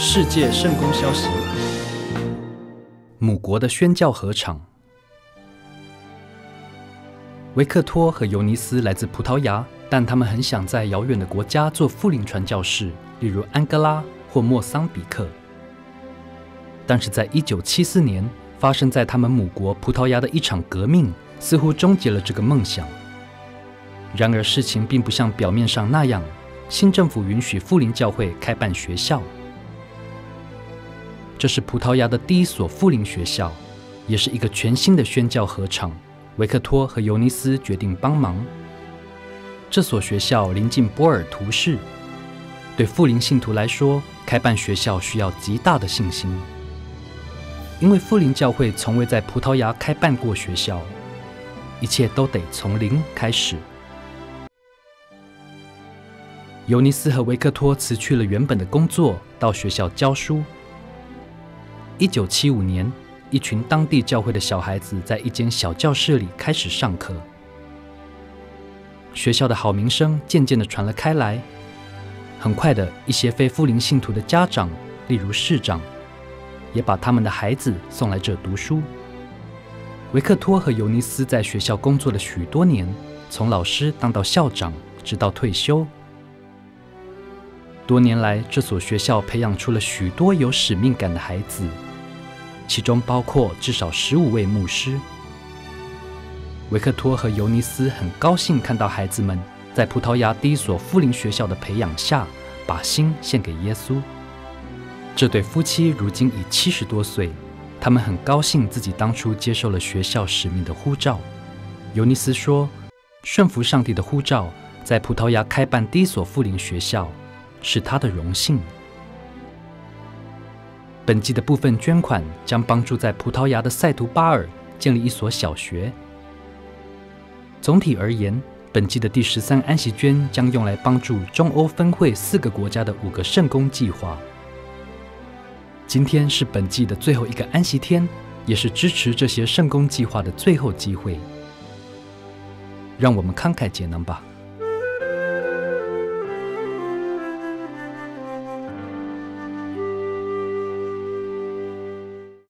世界圣公消息：母国的宣教合场。维克托和尤尼斯来自葡萄牙，但他们很想在遥远的国家做富林传教士，例如安哥拉或莫桑比克。但是在一九七四年，发生在他们母国葡萄牙的一场革命，似乎终结了这个梦想。然而，事情并不像表面上那样，新政府允许富林教会开办学校。这是葡萄牙的第一所富林学校，也是一个全新的宣教合场。维克托和尤尼斯决定帮忙。这所学校临近波尔图市，对富林信徒来说，开办学校需要极大的信心，因为富林教会从未在葡萄牙开办过学校，一切都得从零开始。尤尼斯和维克托辞去了原本的工作，到学校教书。一九七五年，一群当地教会的小孩子在一间小教室里开始上课。学校的好名声渐渐地传了开来。很快的，一些非富林信徒的家长，例如市长，也把他们的孩子送来这读书。维克托和尤尼斯在学校工作了许多年，从老师当到校长，直到退休。多年来，这所学校培养出了许多有使命感的孩子。其中包括至少十五位牧师。维克托和尤尼斯很高兴看到孩子们在葡萄牙第一所富林学校的培养下，把心献给耶稣。这对夫妻如今已七十多岁，他们很高兴自己当初接受了学校使命的呼召。尤尼斯说：“顺服上帝的呼召，在葡萄牙开办第一所富林学校，是他的荣幸。”本季的部分捐款将帮助在葡萄牙的塞图巴尔建立一所小学。总体而言，本季的第十三安息捐将用来帮助中欧分会四个国家的五个圣公计划。今天是本季的最后一个安息天，也是支持这些圣公计划的最后机会。让我们慷慨解囊吧。